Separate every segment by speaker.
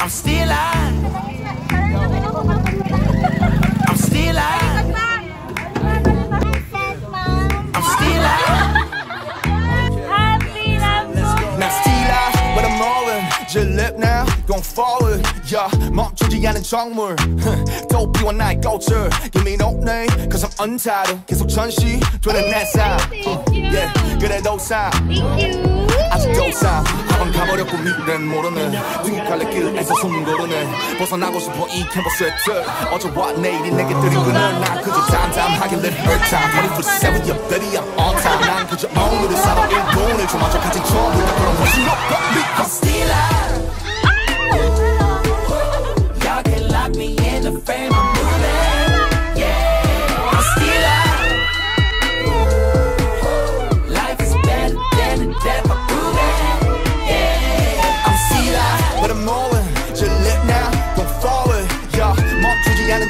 Speaker 1: I'm still alive. I'm still alive. I'm still alive. Now still alive, but I'm rolling. Just live now, going forward. Yeah, 멈추지 않은 정물. 도피와 나의 꽃을. Give me no name, cause I'm untitled. 계속 전시되는 내 삶. Yeah, 그래도 삶. 아직도 삶. 한번 가버렸고 미래는 모르네. 등갈래 길에서 숨 고르네. 벗어나고 싶어 이 캠퍼스의 틀. 어제와 내일이 내게 드린 그늘. 난 그저 담담하게 live her time. 24-7, yeah, baby, I'm on time. 난 그저 오늘을 살아 일본을 조마저 가진 처음부터 그런 것이 없고 I'm still alive. Y'all can lock me in the frame 멈추지 않은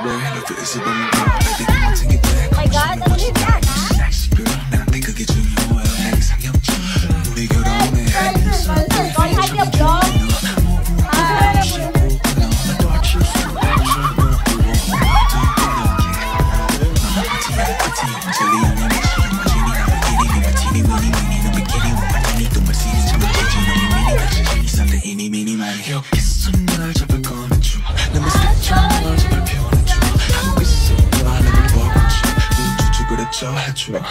Speaker 2: my God, ano yun yan, ha? Call happy a
Speaker 3: 없어 해준아